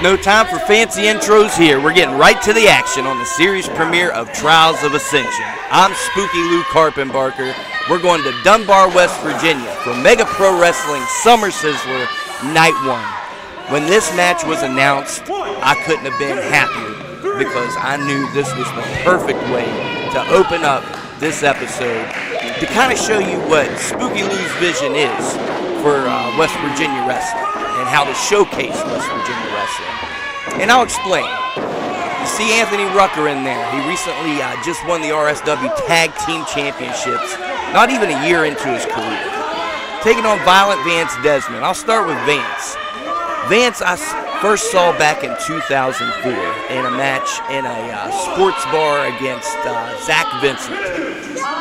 There's no time for fancy intros here. We're getting right to the action on the series premiere of Trials of Ascension. I'm Spooky Lou Carpenbarker. We're going to Dunbar, West Virginia for Mega Pro Wrestling Summer Sizzler Night 1. When this match was announced, I couldn't have been happier because I knew this was the perfect way to open up this episode to kind of show you what Spooky Lou's vision is for uh, West Virginia wrestling and how to showcase West Virginia wrestling. And I'll explain. You see Anthony Rucker in there. He recently uh, just won the RSW Tag Team Championships, not even a year into his career. Taking on Violent Vance Desmond. I'll start with Vance. Vance, I first saw back in 2004 in a match in a uh, sports bar against uh, Zach Vincent.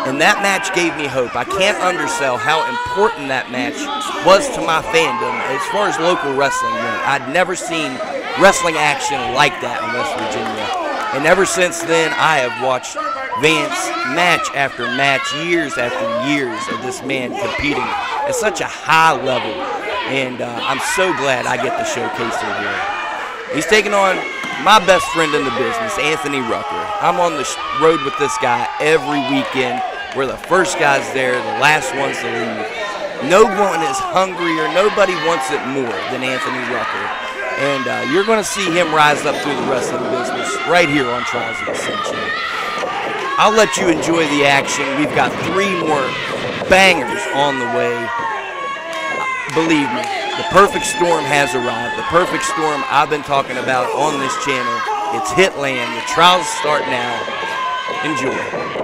And that match gave me hope. I can't undersell how important that match was to my fandom as far as local wrestling went. I'd never seen wrestling action like that in West Virginia. And ever since then, I have watched Vance match after match, years after years of this man competing at such a high level. And uh, I'm so glad I get to showcase it here. He's taking on my best friend in the business, Anthony Rucker. I'm on the road with this guy every weekend. We're the first guys there, the last ones to leave. No one is hungrier, nobody wants it more than Anthony Rucker. And uh, you're going to see him rise up through the wrestling business right here on Trials of Ascension. I'll let you enjoy the action. We've got three more bangers on the way. Believe me, the perfect storm has arrived. The perfect storm I've been talking about on this channel. It's Hitland. The trials start now. Enjoy.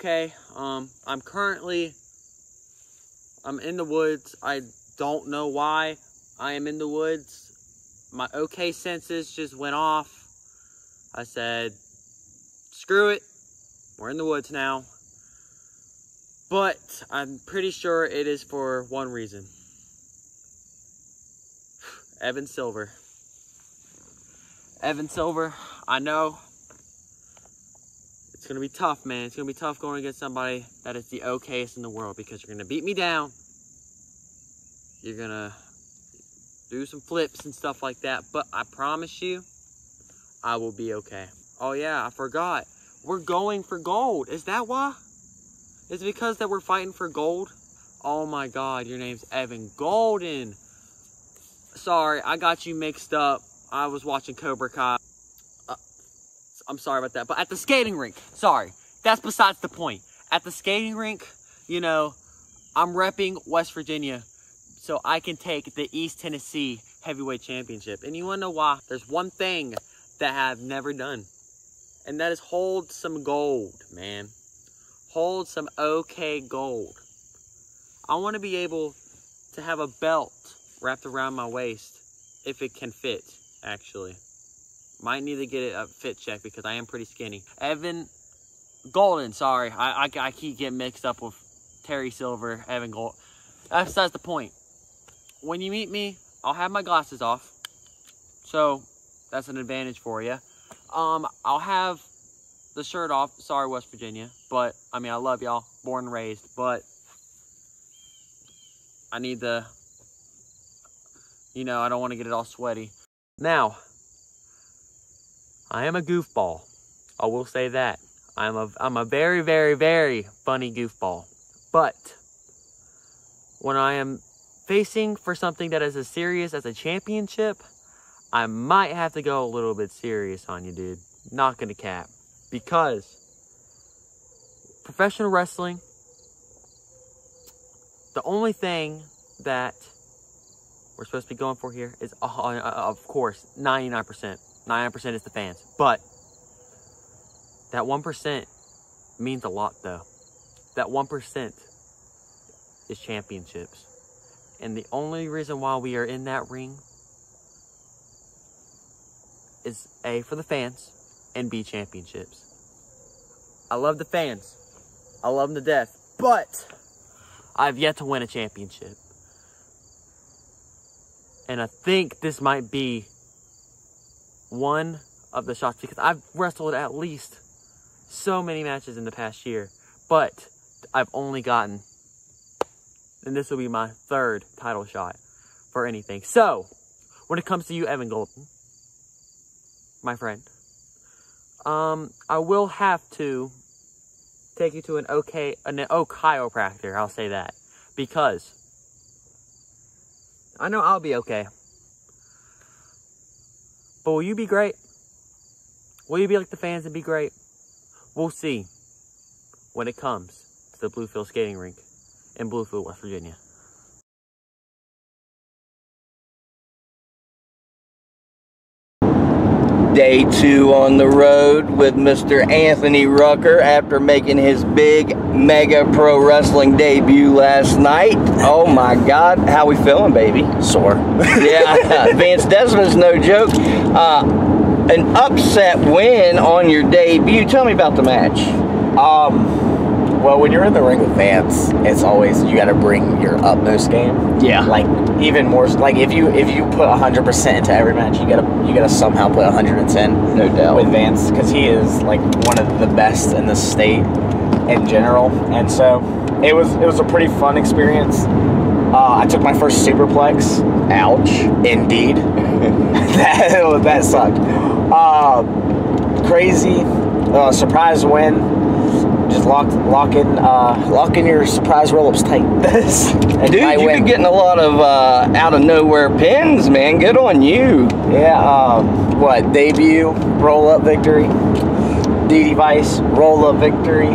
Okay, um, I'm currently, I'm in the woods. I don't know why I am in the woods. My okay senses just went off. I said, screw it. We're in the woods now. But I'm pretty sure it is for one reason. Evan Silver. Evan Silver, I know gonna be tough, man. It's gonna be tough going against somebody that is the okayest in the world because you're gonna beat me down. You're gonna do some flips and stuff like that, but I promise you, I will be okay. Oh yeah, I forgot. We're going for gold. Is that why? Is it because that we're fighting for gold? Oh my god, your name's Evan Golden. Sorry, I got you mixed up. I was watching Cobra Kai. I'm sorry about that. But at the skating rink, sorry, that's besides the point. At the skating rink, you know, I'm repping West Virginia so I can take the East Tennessee Heavyweight Championship. And you wanna know why? There's one thing that I've never done, and that is hold some gold, man. Hold some okay gold. I wanna be able to have a belt wrapped around my waist if it can fit, actually. Might need to get it a fit check because I am pretty skinny. Evan Golden, sorry. I, I, I keep getting mixed up with Terry Silver, Evan Gold. That's, that's the point. When you meet me, I'll have my glasses off. So, that's an advantage for you. Um, I'll have the shirt off. Sorry, West Virginia. But, I mean, I love y'all. Born and raised. But, I need the you know, I don't want to get it all sweaty. Now, I am a goofball. I will say that. I'm a, I'm a very, very, very funny goofball. But when I am facing for something that is as serious as a championship, I might have to go a little bit serious on you, dude. Not gonna cap. Because professional wrestling, the only thing that we're supposed to be going for here is, uh, of course, 99%. 99% is the fans. But that 1% means a lot, though. That 1% is championships. And the only reason why we are in that ring is A, for the fans, and B, championships. I love the fans. I love them to death. But I've yet to win a championship. And I think this might be one of the shots because I've wrestled at least so many matches in the past year, but I've only gotten, and this will be my third title shot for anything. So, when it comes to you, Evan Golden, my friend, um, I will have to take you to an okay, an oh chiropractor. I'll say that because I know I'll be okay. But will you be great? Will you be like the fans and be great? We'll see when it comes to the Bluefield Skating Rink in Bluefield, West Virginia. Day two on the road with Mr. Anthony Rucker after making his big mega pro wrestling debut last night. Oh my God, how we feeling, baby? Sore. yeah, Vance Desmond's no joke. Uh, an upset win on your debut. Tell me about the match. Um, well, when you're in the ring with Vance, it's always you got to bring your utmost game. Yeah. Like even more, like if you if you put hundred percent into every match, you gotta you gotta somehow put hundred and ten. No doubt. With Vance, because he is like one of the best in the state in general, and so it was it was a pretty fun experience. Uh, I took my first superplex. Ouch. Indeed. that that sucked. Uh, crazy. Uh, surprise win just lock lock in uh, lock in your surprise roll-ups tight. Dude, you've been getting a lot of uh, out of nowhere pins, man. Good on you. Yeah. Um, what debut roll-up victory? DD Vice roll-up victory.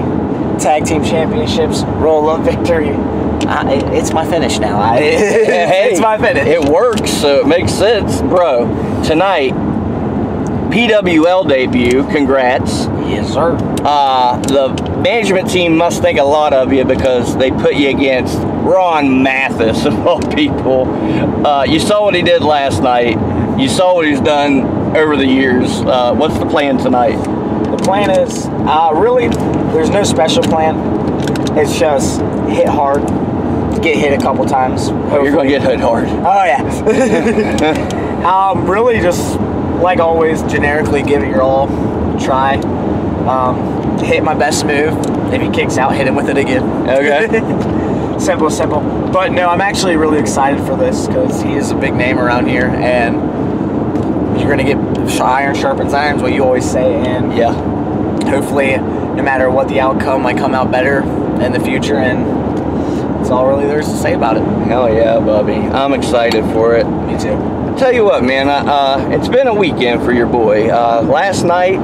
Tag team championships roll-up victory. I, it, it's my finish now. I, hey, it's my finish. It works, so it makes sense, bro. Tonight, PWL debut. Congrats. Yes, sir. Uh, the management team must think a lot of you because they put you against Ron Mathis of all people. Uh, you saw what he did last night. You saw what he's done over the years. Uh, what's the plan tonight? The plan is uh, really there's no special plan. It's just hit hard, get hit a couple times. You're gonna get hit hard. Oh yeah. um, really, just like always, generically give it your all. Try. Um, hit my best move. If he kicks out, hit him with it again. Okay. simple, simple. But no, I'm actually really excited for this because he is a big name around here, and you're gonna get iron sharpens irons, what you always say, and Yeah. hopefully, no matter what the outcome, I come out better in the future, and that's all really there is to say about it. Hell yeah, Bubby. I'm excited for it. Me too. Tell you what, man. Uh, uh, it's been a weekend for your boy. Uh, last night,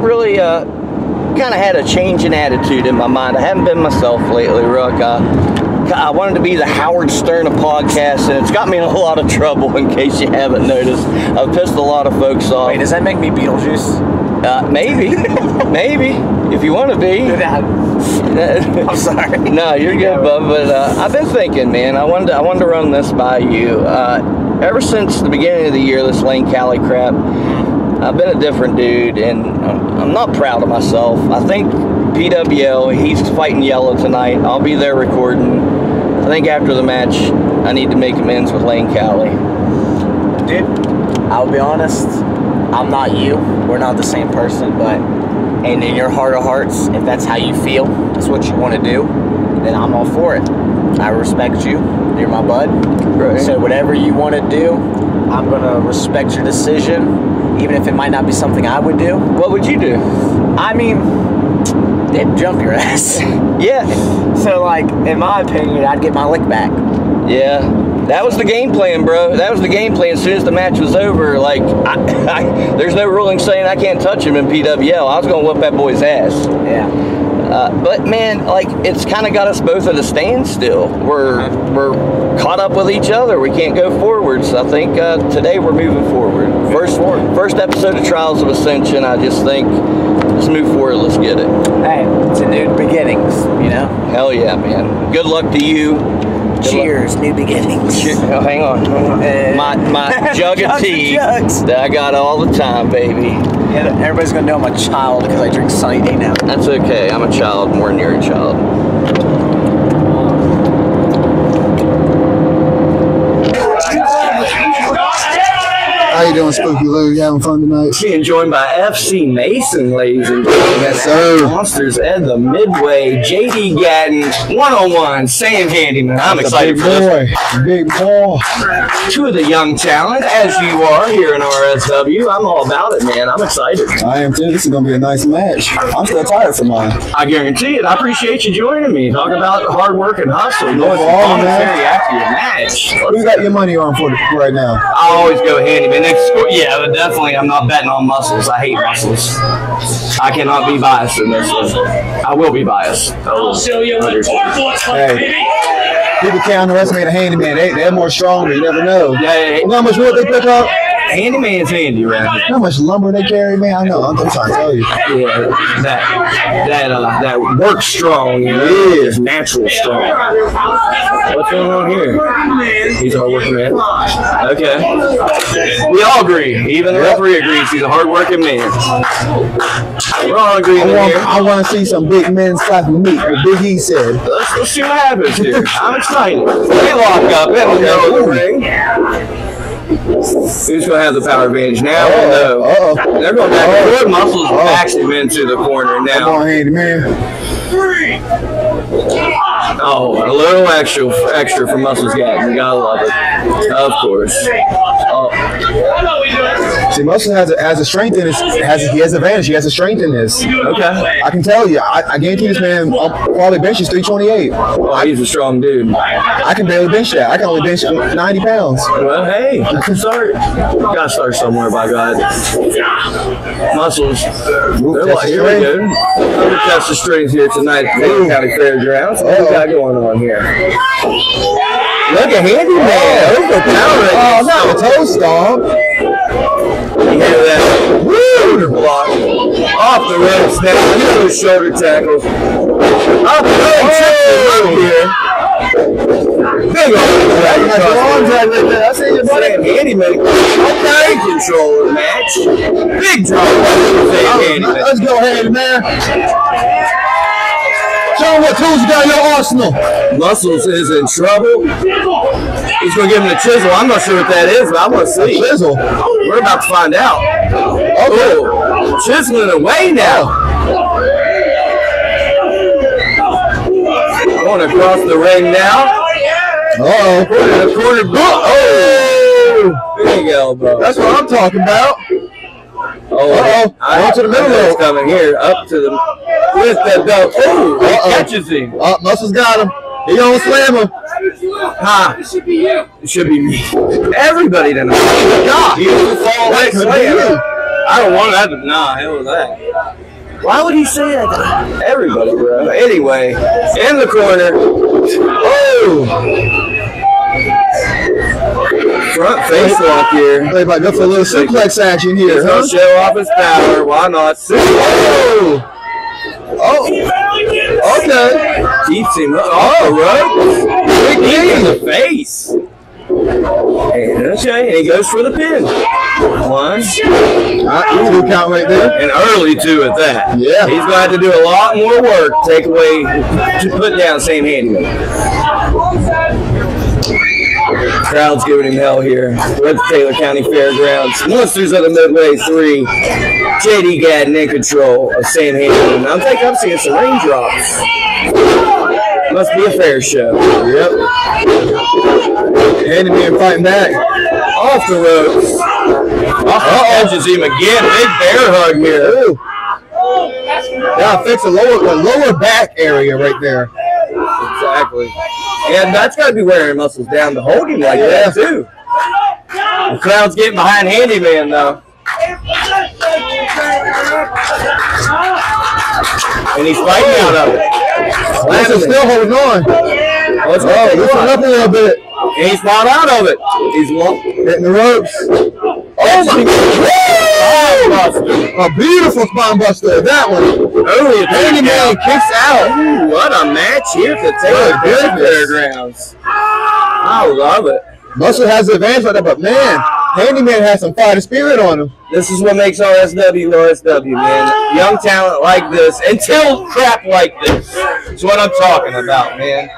really, uh, kind of had a change in attitude in my mind. I haven't been myself lately, Rook. Uh, I wanted to be the Howard Stern of podcasts, and it's got me in a lot of trouble. In case you haven't noticed, I've pissed a lot of folks off. Wait, does that make me Beetlejuice? Uh, maybe, maybe if you want to be. I'm sorry. No, you're good, bub. But uh, I've been thinking, man. I wanted to, I wanted to run this by you. Ever since the beginning of the year, this Layne Cali crap, I've been a different dude, and I'm I'm not proud of myself. I think PWL, he's fighting Yela tonight. I'll be there recording. I think after the match, I need to make amends with Layne Cali. Dude, I'll be honest. I'm not you. We're not the same person, but and in your heart of hearts, if that's how you feel, that's what you want to do, then I'm all for it. I respect you. You're my bud. Right. So whatever you want to do, I'm gonna respect your decision, even if it might not be something I would do. What would you do? I mean, they'd jump your ass. Yeah, so like, in my opinion, I'd get my lick back. Yeah, that was the game plan, bro. That was the game plan. As soon as the match was over, like, I, I, there's no ruling saying I can't touch him in PWL. I was going to whoop that boy's ass. Yeah. Uh, but man, like, it's kind of got us both at a standstill. We're we're caught up with each other. We can't go forwards. I think uh, today we're moving forward. First first episode of Trials of Ascension. I just think let's move forward. Let's get it. Hey, it's a new beginnings, you know. Hell yeah, man. Good luck to you. Cheers, new beginnings. Cheer- oh, hang on. Uh, My my jug of of tea jugs. that I got all the time, baby. Yeah, everybody's gonna know I'm a child because I drink Sunny D now. That's okay. I'm a child more than you're a child. How you doing, Spooky Lou? You having fun tonight? Being joined by FC Mason, ladies and gentlemen. Yes, sir. Monsters at the Midway. JD Gatian, one on one, Sam Handeman. I'm excited for this. boy. Big boy. Two of the young talent, as you are here in RSW. I'm all about it, man. I'm excited. I am too. This is gonna be a nice match. I'm still tired from mine. I guarantee it. I appreciate you joining me. Talk about hard work and hustle. No Going problem, man. after your match. Who you got your money on for right now? I always go handyman. Next score, yeah, but definitely I'm not betting on muscles. I hate muscles. I cannot be biased in this one. I will be biased. I'll show you what four foot's like, Hey. baby. People can't underestimate a handyman. They, they're more stronger. You never know. Yeah, yeah, You know how much wood they pick up? Handyman's handy around You know how much lumber they carry, man? I know. I'm, I'm trying to tell you. Yeah, that that uh, that works strong. You know, Yeah. is natural strong. What's going on here? He's a hardworking man. Okay, we all agree. Even the referee agrees he's a hardworking man. We're all agreeing I want, here. I want to see some big men slapping meat. What Big E said. Let's, let's see what happens here. I'm excited. They lock up in the middle of the ring. Who's going to have the power advantage now? We'll know. Uh-oh. They're going back and forth. Muscles backs him into the corner Come now. on, handyman. Oh, a little extra, extra for Muscles Gag. You gotta love it. Of course. Oh, See, Muscle has a, has a strength in his. Has he has advantage? He has a strength in this. okay. I can tell you. I, I guarantee this man I'll probably bench is 328. Well, he's a strong dude. I can barely bench that. I can only bench 90 pounds. Well, hey, you can start. Gotta start somewhere, by God. Muscles. They're like, here we go. We're gonna test the strength here tonight at the County Fairgrounds. What we got going on here? Look at Handy Man. Overpowering. Oh, not a oh, toe stomp. You hear that? Shoulder block off the the ropes now. Look at those shoulder tackles. Up, oh, up here. Big old drag Like across drag right there. I see you, buddy. Sam Handeman. Okay, control of the match. Big drop. Oh, Handy. Let's go, Handy man. Show what tools you got in your arsenal. Muscles is in trouble. He's gonna give him the chisel. I'm not sure what that is, but I want to see. Chisel. We're about to find out. Okay. Oh, chiseling away now. Going across the ring now. Uh-oh. To corner. Oh! Big elbow. That's what I'm talking about. Oh, Uh-oh. I, Going to the middle rope. coming here. Up to the. With that belt. Oh, he Uh-oh. catches him. Uh, Muscles got him. He gonna slam him. Ha! It should be you. It should be me. Everybody tonight. God, beautiful fall leg could be you. I don't want that. Nah, hell with that. Why would he say that? Everybody, bro. Anyway, in the corner. Oh! Front face lock here. They might go for a little suplex action here, gonna huh? show off his power. Why not? Oh! Oh! Okay. Keeps him off the ropes. Big knee in the face. And, okay, and he goes for the pin. One. Uh, two count right there. And early too at that. Yeah. He's going to have to do a lot more work. Take away to put down Sam Handeman. Crowd's giving him hell here. We're at the Taylor County Fairgrounds. Monsters of the Midway 3. JD Gatian in control of Sam Handeman. I'm thinking I'm seeing some raindrops. Must be a fair show. Yep. Handyman fighting back. Off the ropes. Uh-oh. Catches him again. Big bear hug here. Ooh. Yeah, fix the lower the lower back area right there. Exactly. And that's got to be wearing muscles down to hold him like that, too. The crowd's getting behind Handyman, though. And he's fighting out of it. Muscles still holding on. Oh, it's Oh, gonna take up a little bit. And he's not out of it. He's long. Hitting the ropes. Oh, my God. A beautiful spine buster. That one. Oh, Early Handyman kicks out. Ooh, what a match here at the Taylor My County goodness. Fairgrounds. I love it. Muscle has the advantage right there, but man, Handyman has some fighting spirit on him. This is what makes RSW RSW, man. Young talent like this, until crap like this. That's what I'm talking about, man.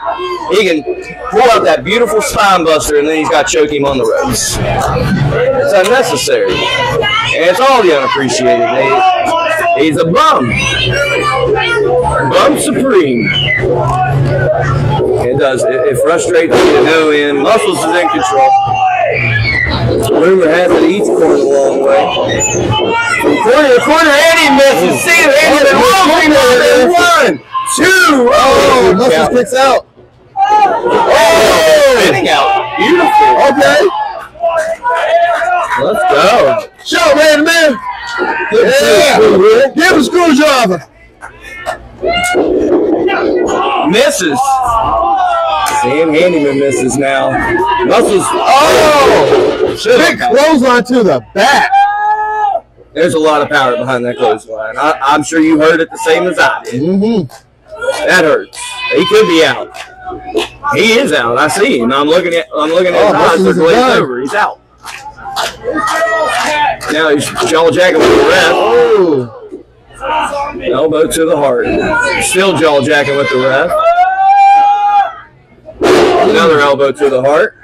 He can pull out that beautiful spine buster, and then he's got to choke him on the ropes. It's unnecessary. And it's all the unappreciated. He- He's a bum. Bum supreme. It does. It, it frustrates me to no end. Muscles is in control. Rumor has it he eats corn a long way. From corner to corner, Eddie misses. Oh. See him, Eddie. Oh, oh one, two. Oh, Oh, Muscles kicks out. Oh, spinning out. Beautiful. Okay. Let's go. Show, man, man. Yeah. Give him a screwdriver. Misses. Sam Handeman misses now. Muscles. Oh! Big clothesline to the back. There's a lot of power behind that clothesline. I, I'm sure you heard it the same as I did. Mm-hmm. That hurts. He could be out. He is out. I see him. I'm looking at. I'm looking at Oh, his eyes. this They're is glazed over. He's out. Now he's jaw jacking with the ref. Oh. Elbow to the heart. Still jaw jacking with the ref. Another elbow to the heart.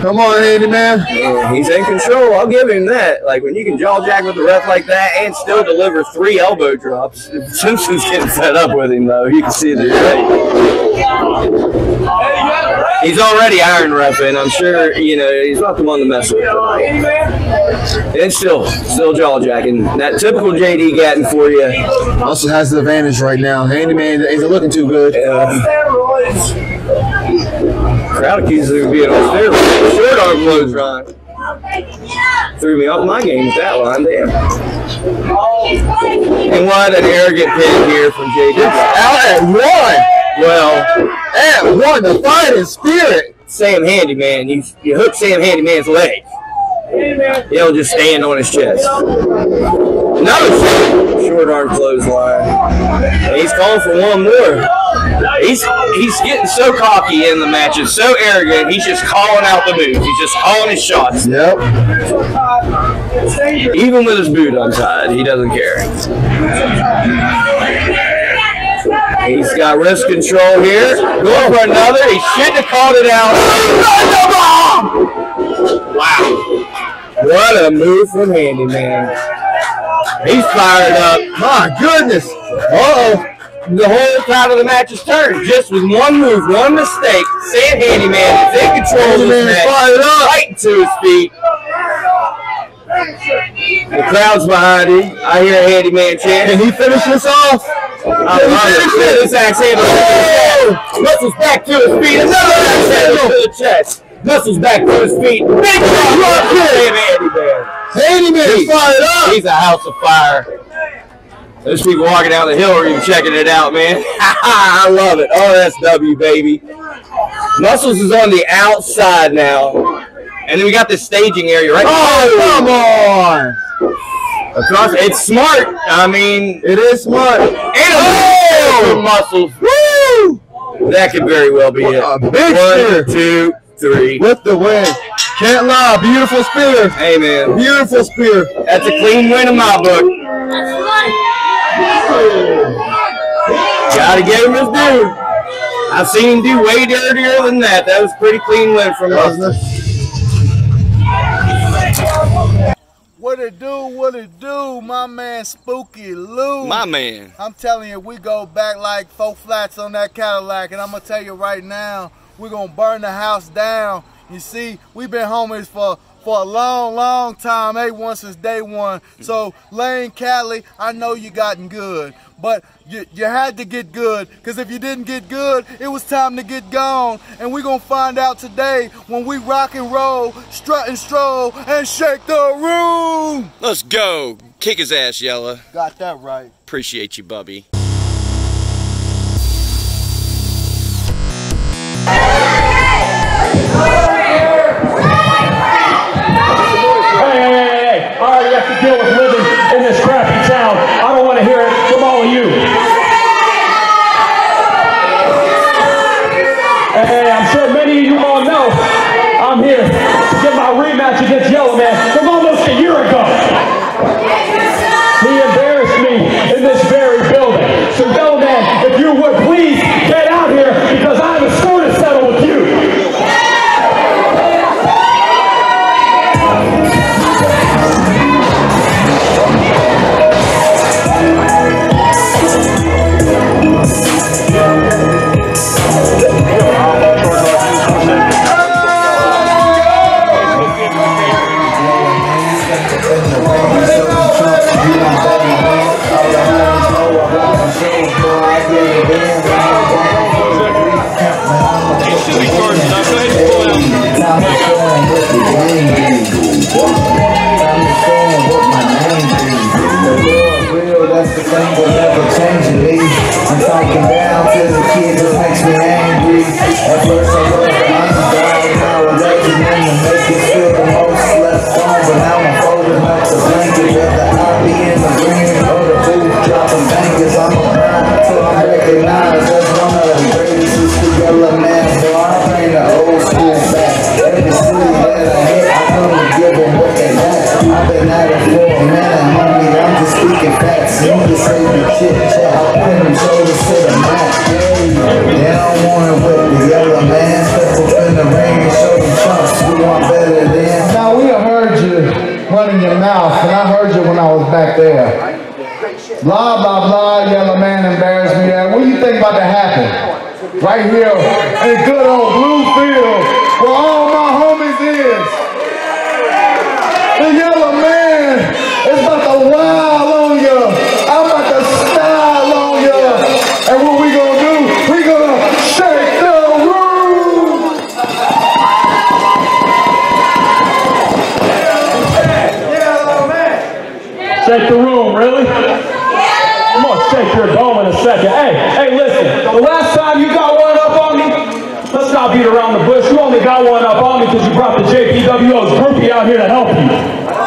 Come on, Handyman. And he's in control. I'll give him that. Like when you can jaw jack with the ref like that and still deliver three elbow drops. Simpson's getting fed up with him though. You can see the He's already iron repping. I'm sure you know he's not the one to mess with. And still, still jaw jacking. That typical JD Gatian for you. Muscle has the advantage right now. Handyman isn't looking too good. Uh, crowd accuses him of being on steroids. Short arm blows Ron. Oh, Threw me off my game with that line, damn. And what an arrogant pin here from JD. Out at one. Well, At one, the fighting spirit. Sam Handeman, you, you hook Sam Handeman's leg. He'll just stand on his chest. Short, short arm clothesline. And he's calling for one more. He's he's getting so cocky in the matches, so arrogant. He's just calling out the moves. He's just calling his shots. Yep. Even with his boot untied, he doesn't care. He's got wrist control here. Going for another. He shouldn't have called it out. Wow. What a move from Handyman. He's fired up. My goodness. Uh-oh. The whole tide of the match is turned. Just with one move, one mistake. Sam Handeman is in control of this match. fired up. Right to his feet. The crowd's behind him. I hear Handyman chant. Can he finish this off? I love it. This axe handle. Muscles back to his feet. Another axe handle to the chest. Muscles back to his feet. Big drop kick. Sam Handeman. Handyman He's fired up. He's a house of fire. There's people walking down the hill or even checking it out, man. I love it. RSW, baby. Muscles is on the outside now. And then we got this staging area right Oh, come on. across. It's smart. I mean, It is smart. and a oh! muscles. Woo! That could very well be it. A big One, two, three. With the win. Can't lie. Beautiful spear. Hey, man. Beautiful spear. That's a clean win in my book. Gotta give him his due. I've seen him do way dirtier than that. That was a pretty clean win from us. What it do, what it do, my man Spooky Lou. My man. I'm telling you, we go back like four flats on that Cadillac, and I'm gonna tell you right now, we're gonna burn the house down. You see, we've been homies for for a long, long time, eh, A1 since day one. So Layne Cali, I know you gotten good, but you, you had to get good, because if you didn't get good, it was time to get gone. And we're gonna find out today when we rock and roll, strut and stroll, and shake the room. Let's go. Kick his ass, Yela. Got that right. Appreciate you, Bubby. Hey, thing will never change it, Lee. I'm talking down to the kid that makes me angry. At first I was the underdog, now a legend in the making, still the most slept on. But now I'm folding up the blanket, whether I be in the green or the booth, dropping bangers. I'm a grind till I'm recognized one of the greatest. It's the Yela Man, so I bring the old school back. Every city that I hit, I come and give them what they want. I've been at it for a minute. I'm speaking facts. You the chit chat. I put them shoulders to the mat. They don't want it with the Yela Man. Step up in the ring and show chumps. We want better than. Now we have heard you running your mouth, and I heard you when I was back there. Blah blah blah, Yela Man embarrassed me there. What do you think about to happen? Right here in good old Bluefield, where all my homies is. The Yela Man is about to wild on you. I'm about to style on you. And what we gonna do? We gonna shake the room. Shake the room, really? I'm gonna shake your dome in a second. Hey, hey, listen. The last time you got one up on me, let's not beat around the bush. You only got one up on me because you brought the JPWO's groupie out here to help you.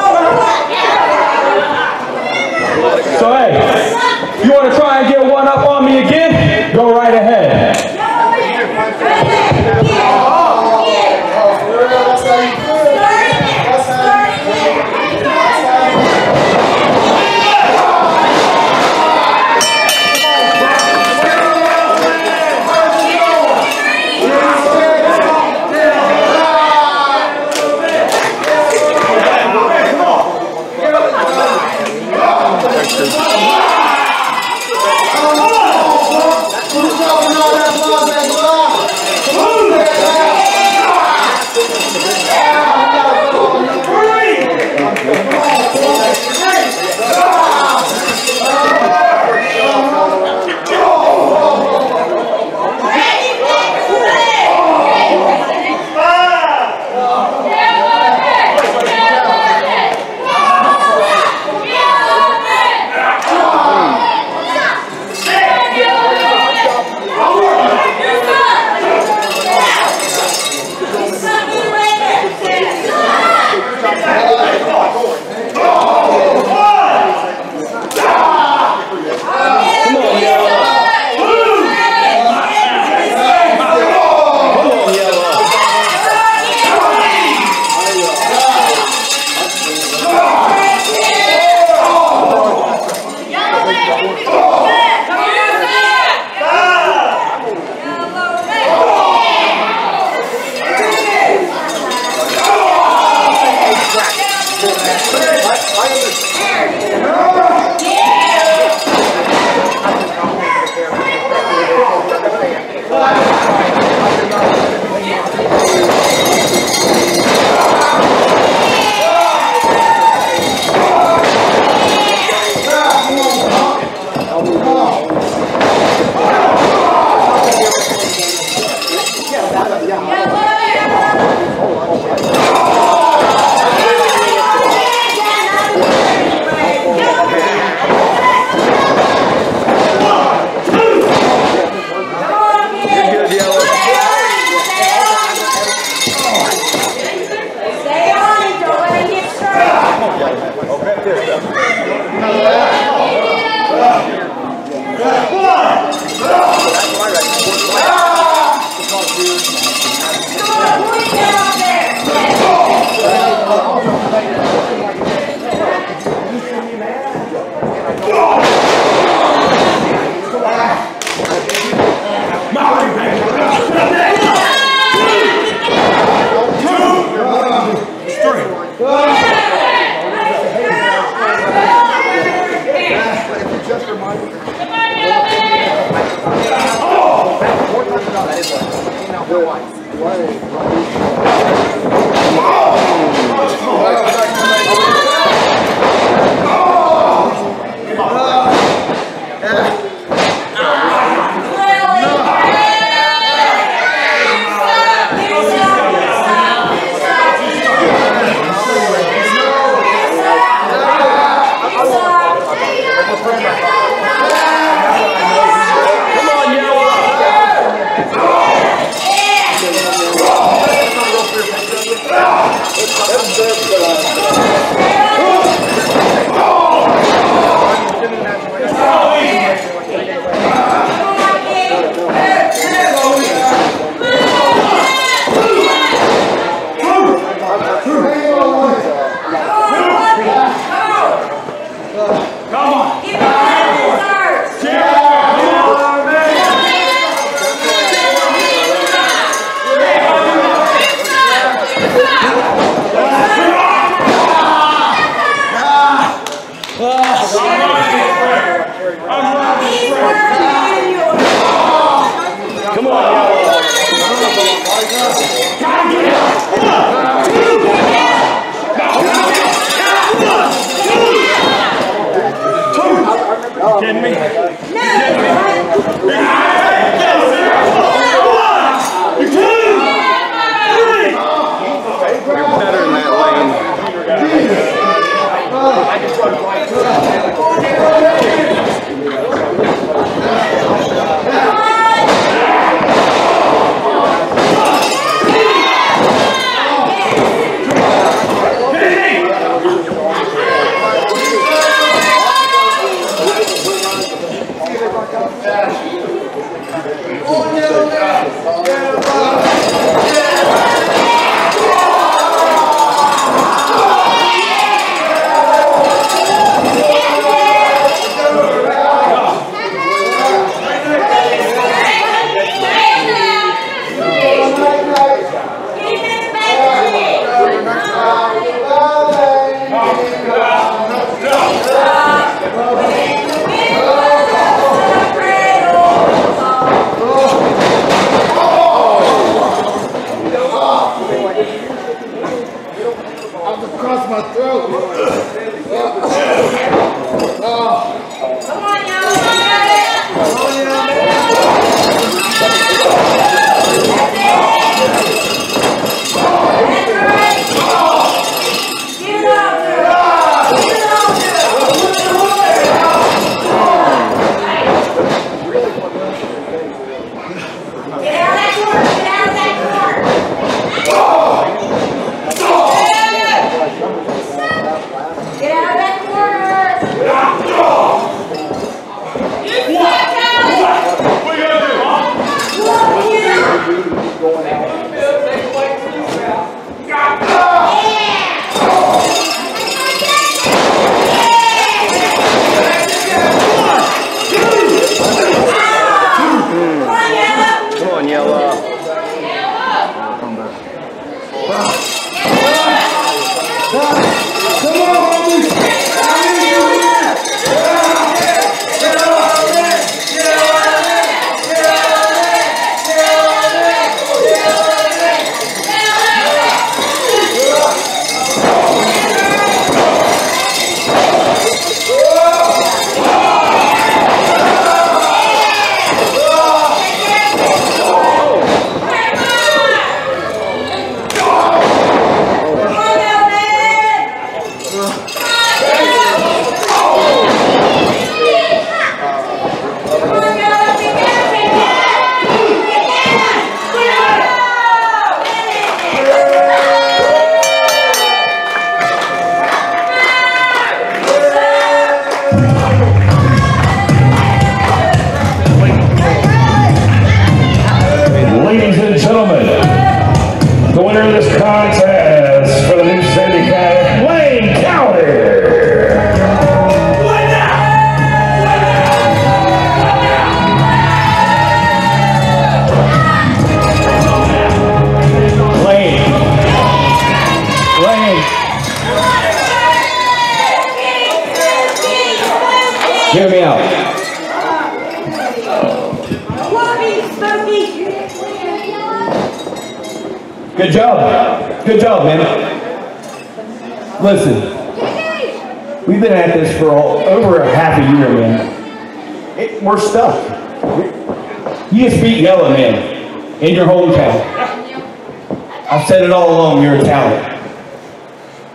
All along, you're a talent.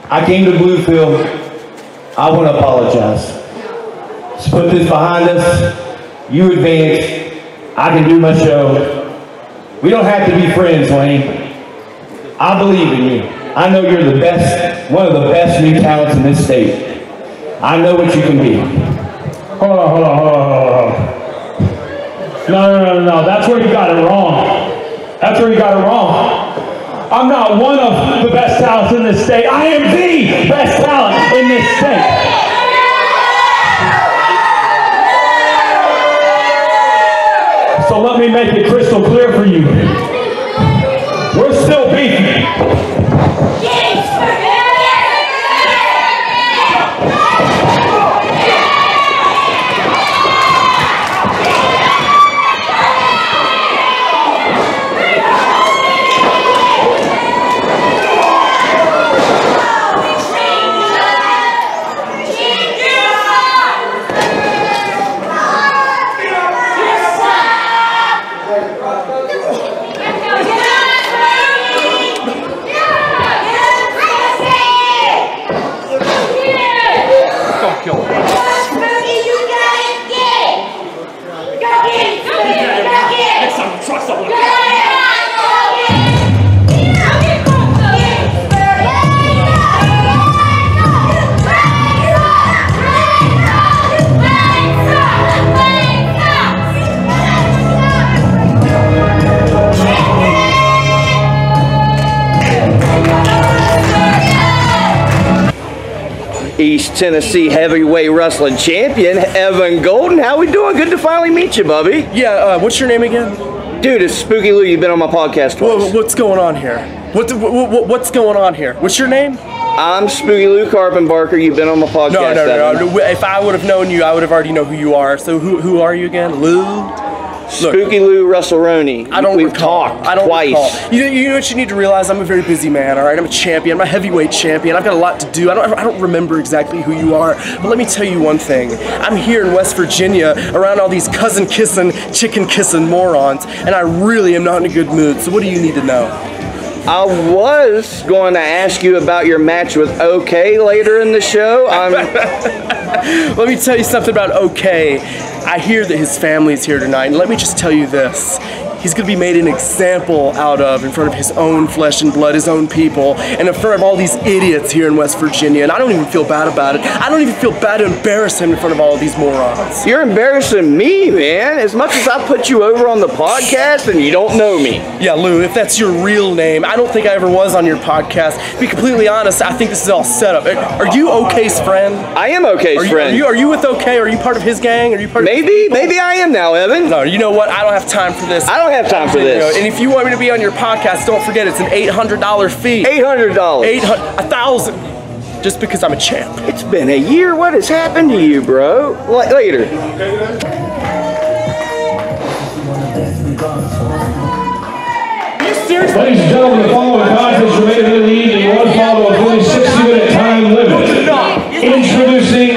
I came to Bluefield. I want to apologize. Let's put this behind us. You advance. I can do my show. We don't have to be friends, Layne. I believe in you. I know you're the best, one of the best new talents in this state. I know what you can be. Hold on, hold on, hold on, hold on. No, no, no, no, that's where you got it wrong. That's where you got it wrong. I'm not one of the best talents in this state. I am the best talent in this state. So let me make it crystal clear for you. We're still beefing. Tennessee heavyweight wrestling champion, Evan Golden. How we doing? Good to finally meet you, Bubby. Yeah, uh, what's your name again? Dude, it's Spooky Lou. You've been on my podcast twice. Wha- what's going on here? What, the, wha- wha- what's going on here? What's your name? I'm Spooky Lou Carpenbarker. You've been on my podcast. No, no, no, no. If I would have known you, I would have already know who you are. So who, who are you again? Lou? Spooky Lou Russell Roney. I don't We've recall. talked I don't twice. recall. You know, you know what you need to realize? I'm a very busy man. All right, I'm a champion. I'm a heavyweight champion. I've got a lot to do. I don't. I don't remember exactly who you are. But let me tell you one thing. I'm here in West Virginia around all these cousin kissing, chicken kissing morons, and I really am not in a good mood. So what do you need to know? I was going to ask you about your match with OK later in the show. I'm, Let me tell you something about OK. I hear that his family's here tonight, and let me just tell you this. He's gonna be made an example out of in front of his own flesh and blood, his own people, and in front of all these idiots here in West Virginia. And I don't even feel bad about it. I don't even feel bad to embarrass him in front of all of these morons. you're embarrassing me, man. As much as I put you over on the podcast and you don't know me. Yeah, Lou, if that's your real name, I don't think I ever was on your podcast. To be completely honest, I think this is all set up. Are you OK's friend? I am OK's Are you, friend. Are you, are you with OK? Are you part of his gang? Are you part of maybe, maybe I am now, Evan. No, you know what? I don't have time for this. I don't have time for You this. and if you want me to be on your podcast, don't forget it's an eight hundred dollar fee. Eight hundred dollars. Eight hundred, a thousand, just because I'm a champ. It's been a year. What has happened to you, bro? L- later. Ladies and gentlemen, the following contest remain in the lead in one fall to a fully 60-minute time limit. Introducing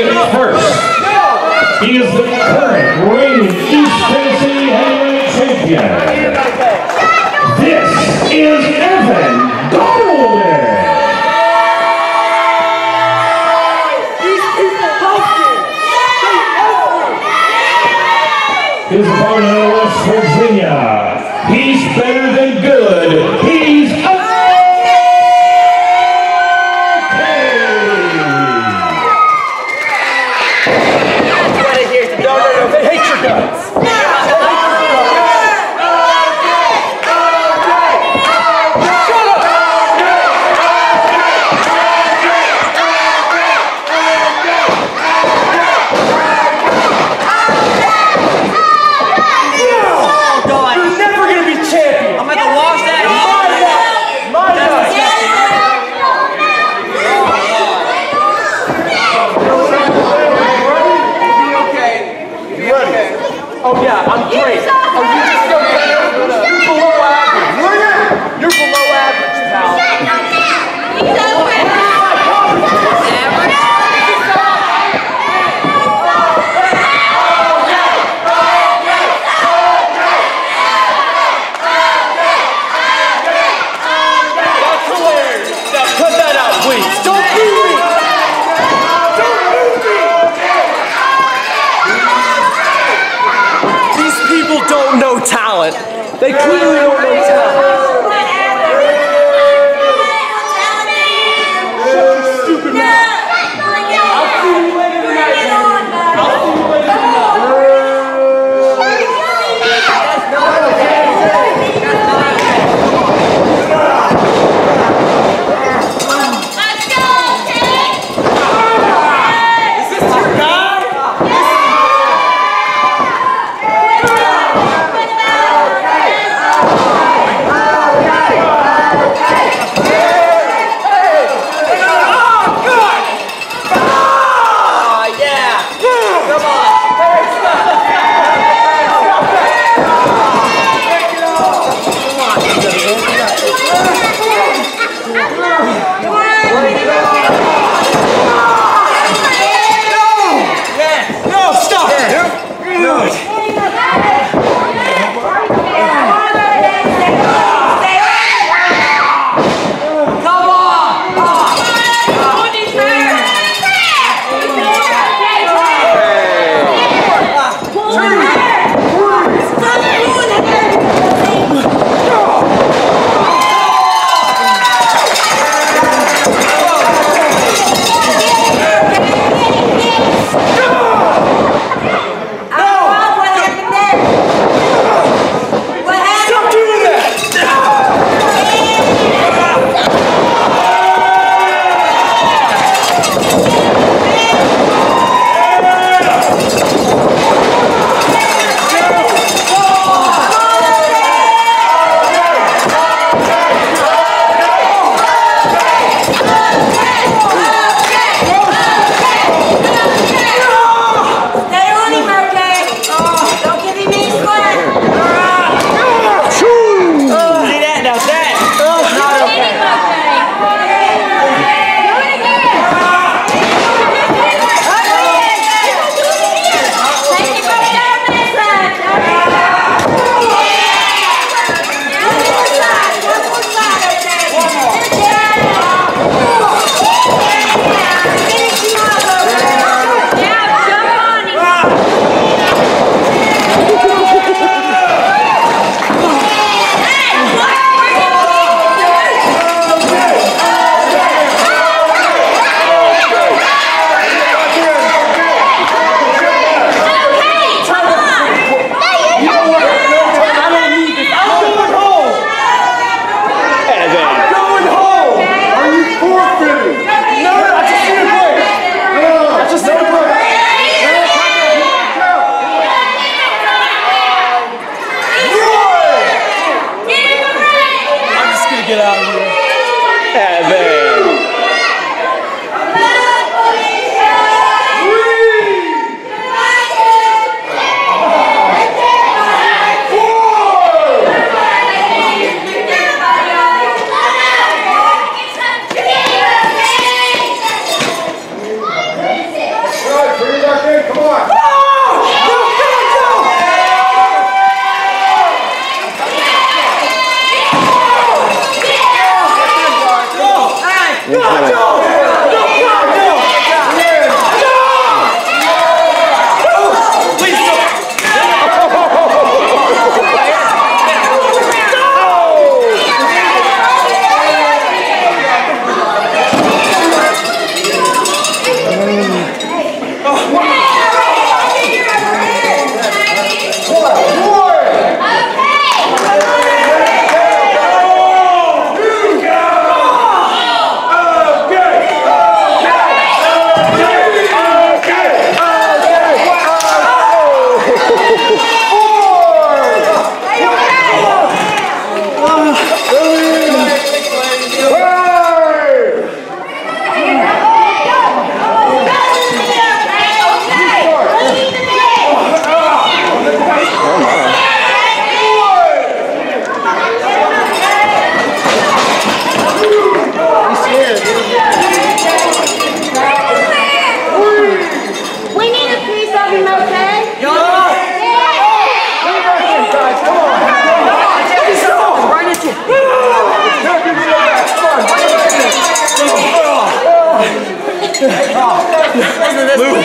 Oh. Listen to this. Move.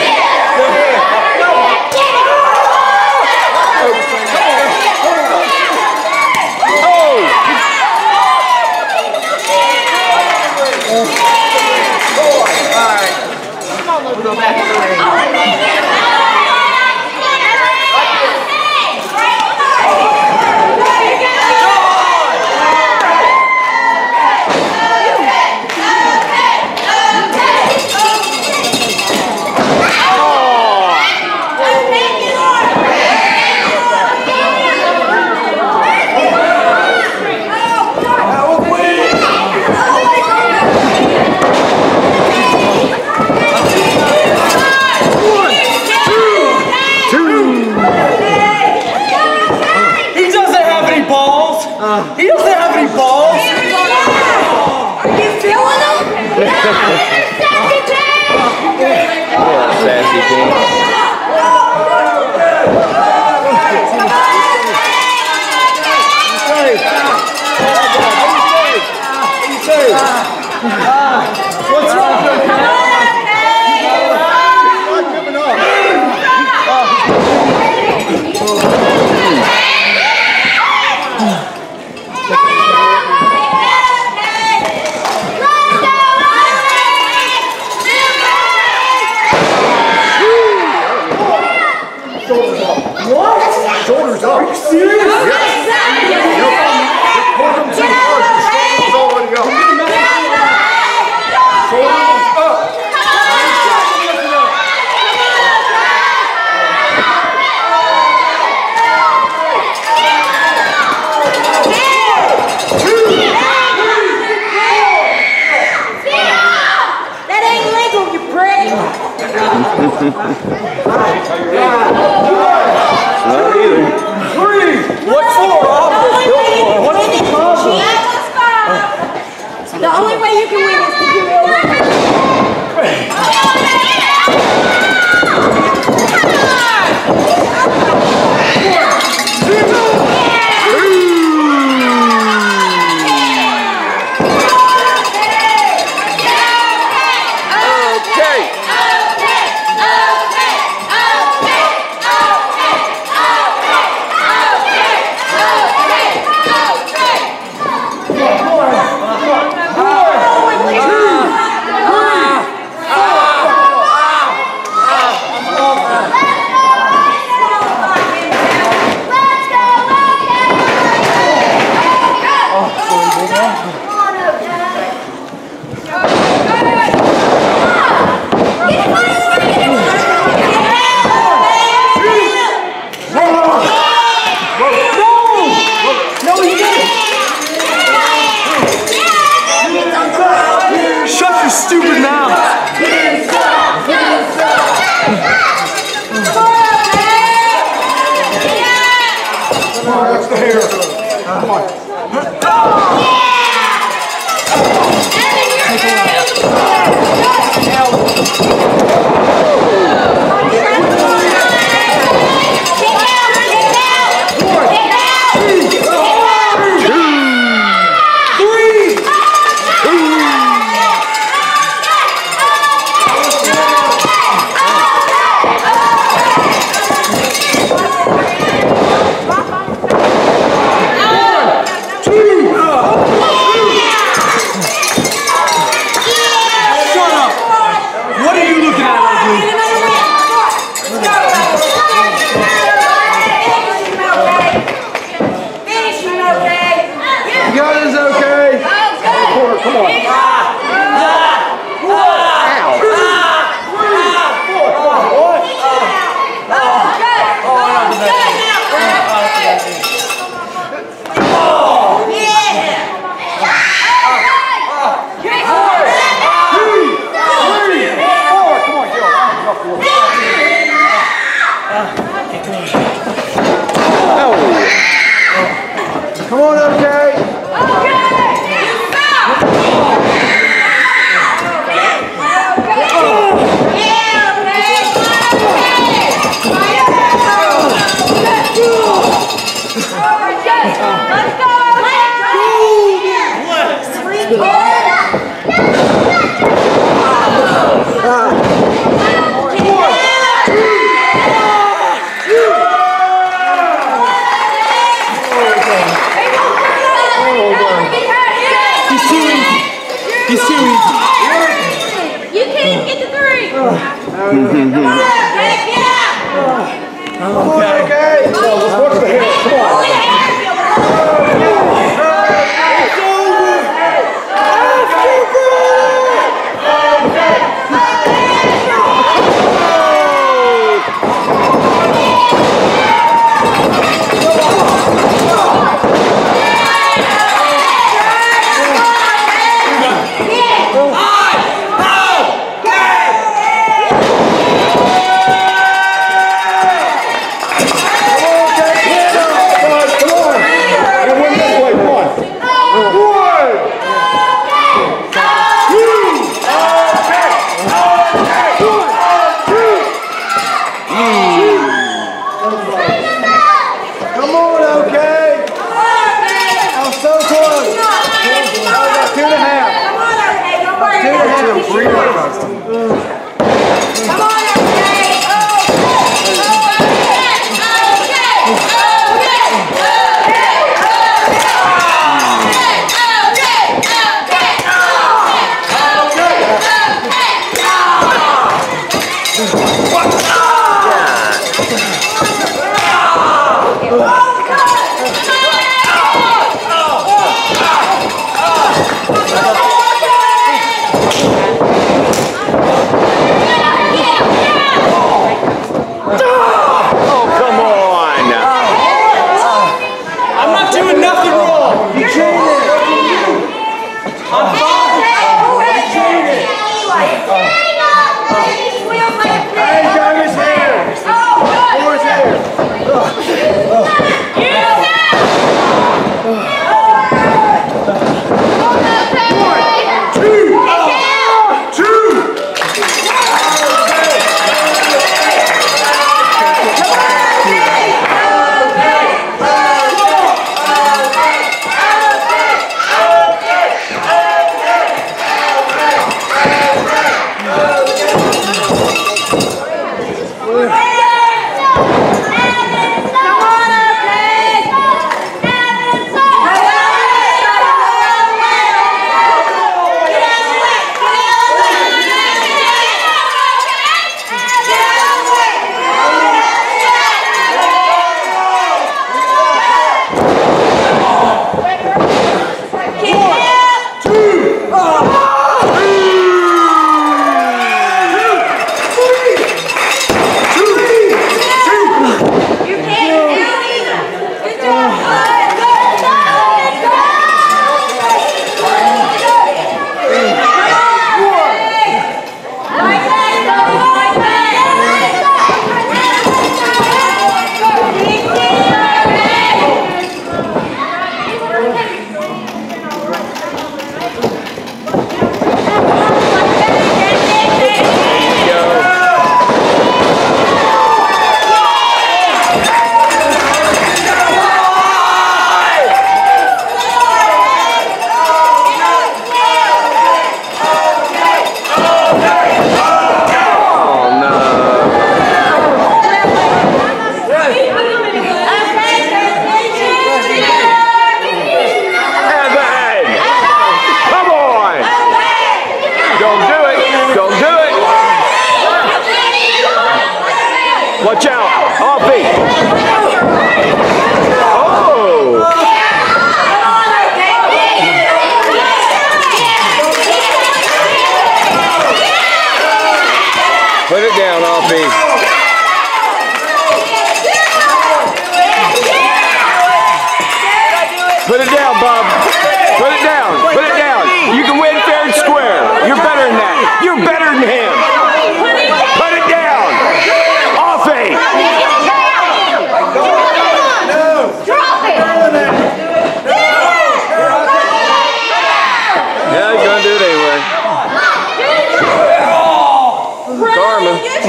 Not either. What for?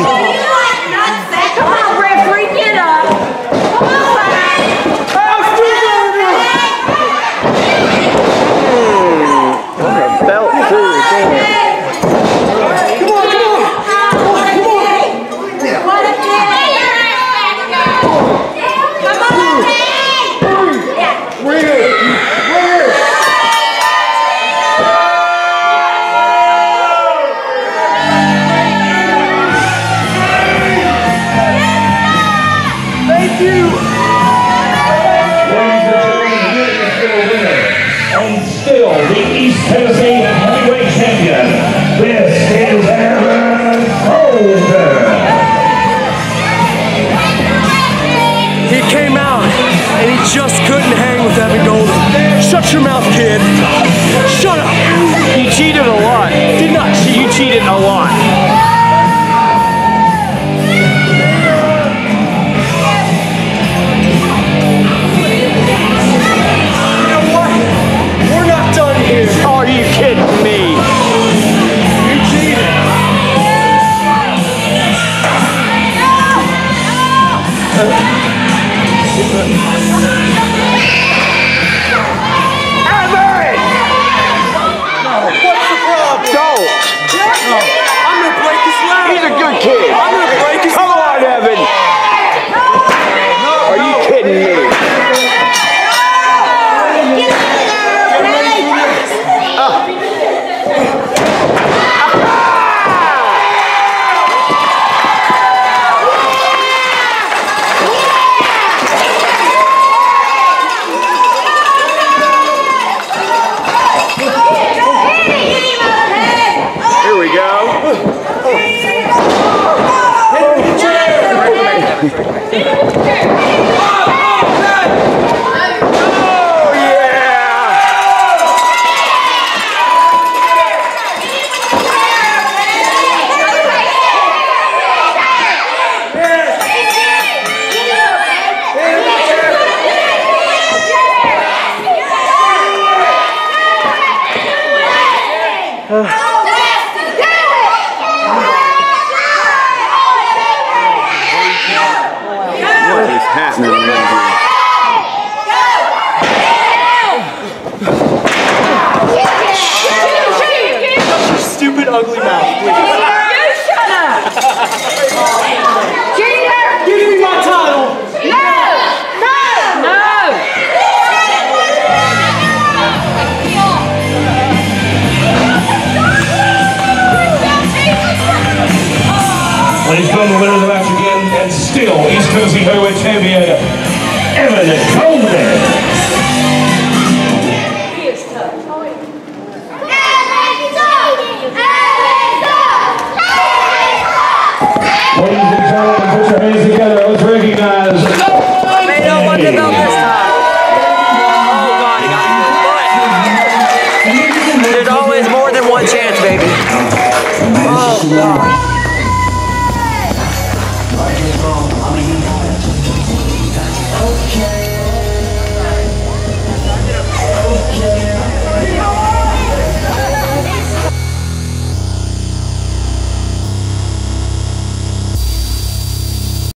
Karma.